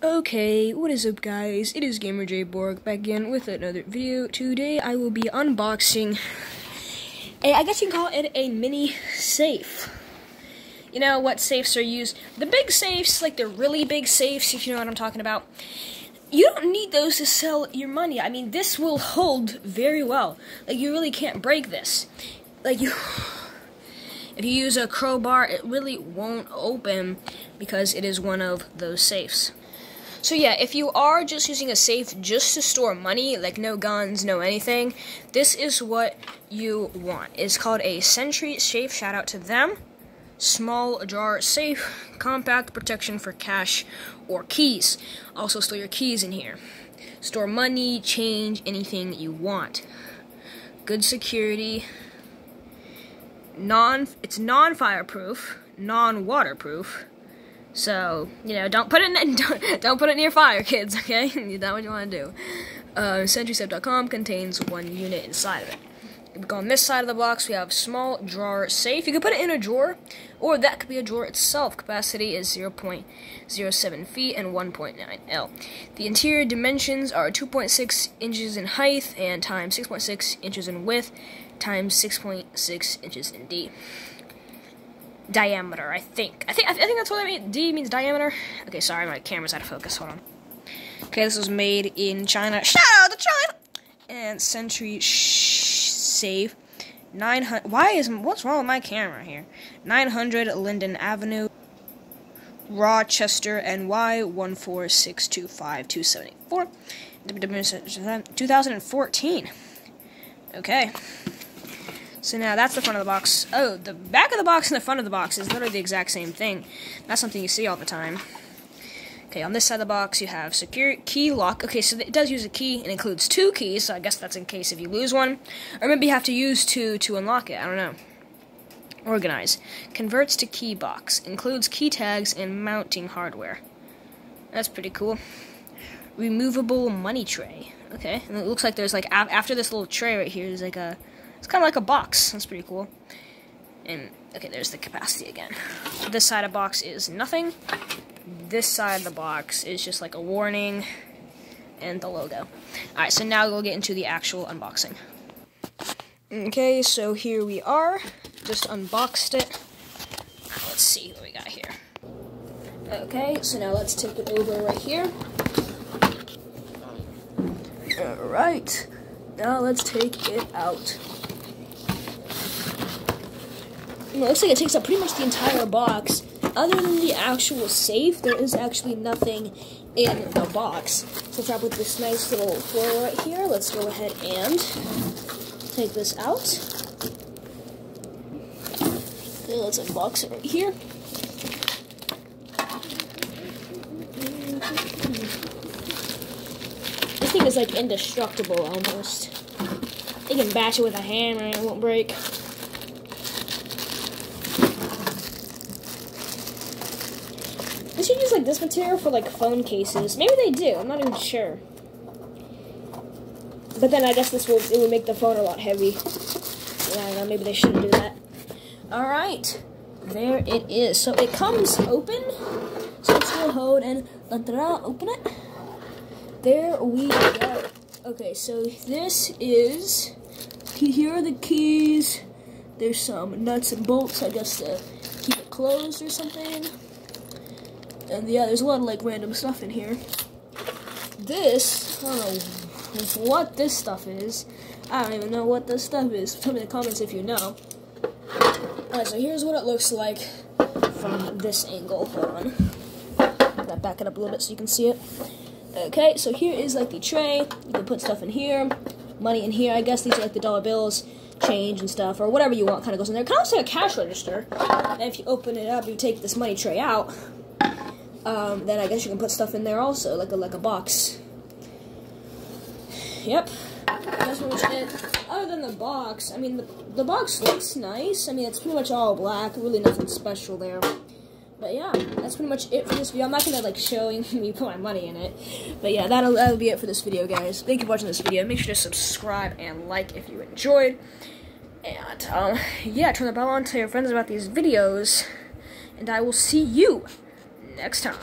Okay, what is up guys? It is Gamer J Borg back again with another video. Today I will be unboxing a, I guess you can call it a mini safe. You know what safes are used? The big safes, like the really big safes, if you know what I'm talking about. You don't need those to sell your money. I mean, this will hold very well. Like, you really can't break this. Like, you... If you use a crowbar, it really won't open because it is one of those safes. So yeah, if you are just using a safe just to store money, like no guns, no anything, this is what you want. It's called a Sentry Safe. Shout out to them. Small drawer safe, compact protection for cash or keys. Also store your keys in here. Store money, change, anything you want. Good security. Non it's non-fireproof, non-waterproof so you know, don't put it in, don't, don't put it near fire, kids. Okay, that's what you want to do. Uh, SentrySafe.com contains one unit inside of it. We go on this side of the box, we have small drawer safe. You can put it in a drawer, or that could be a drawer itself. Capacity is 0.07 feet and 1.9 L. The interior dimensions are 2.6 inches in height and times 6.6 inches in width times 6.6 inches in D diameter, I think. I think I, think that's what I mean. D means diameter. Okay, sorry, my camera's out of focus. Hold on. Okay, this was made in China. Shout out to China! And Sentry Safe. 900. Why is. What's wrong with my camera here? 900 Linden Avenue, Rochester, NY 14625 2014. Okay. So now that's the front of the box. Oh, the back of the box and the front of the box is literally the exact same thing. That's something you see all the time. Okay, on this side of the box you have secure key lock. Okay, so it does use a key. It includes two keys, so I guess that's in case if you lose one. Or maybe you have to use two to unlock it. I don't know. Organize. Converts to key box. Includes key tags and mounting hardware. That's pretty cool. Removable money tray. Okay, and it looks like there's like after this little tray right here, there's like a it's kind of like a box. That's pretty cool. And, okay, there's the capacity again. This side of the box is nothing. This side of the box is just like a warning and the logo. Alright, so now we'll get into the actual unboxing. Okay, so here we are. Just unboxed it. Let's see what we got here. Okay, so now let's take it over right here. Alright, now let's take it out. it looks like it takes up pretty much the entire box. Other than the actual safe, there is actually nothing in the box. So let's with this nice little foil right here. Let's go ahead and take this out. Okay, let's unbox it right here. Thing is like indestructible almost. You can bash it with a hammer and it won't break. They should use like this material for like phone cases. Maybe they do. I'm not even sure. But then I guess this will it would make the phone a lot heavy. Yeah, I know. Maybe they shouldn't do that. All right, there it is. So it comes open. So let's go ahead and open it. There we go. Okay, so this is here are the keys. There's some nuts and bolts, I guess, to keep it closed or something. And yeah, there's a lot of like random stuff in here. This, I don't know what this stuff is. I don't even know what this stuff is. Tell me in the comments if you know. Alright, so here's what it looks like from this angle. Hold on. back it up a little bit so you can see it. Okay, so here is like the tray. You can put stuff in here, money in here. I guess these are like the dollar bills, change and stuff, or whatever you want kind of goes in there. Kind of looks like a cash register. And if you open it up, you take this money tray out um, then I guess you can put stuff in there also, like a like a box. Yep. That's. Other than the box, I mean, the, the box looks nice. I mean, it's pretty much all black. Really nothing special there. Pretty much it for this video. I'm not gonna like showing me put my money in it. But yeah, that'll that'll be it for this video, guys. Thank you for watching this video. Make sure to subscribe and like if you enjoyed. And um, yeah, turn the bell on, tell your friends about these videos, and I will see you next time.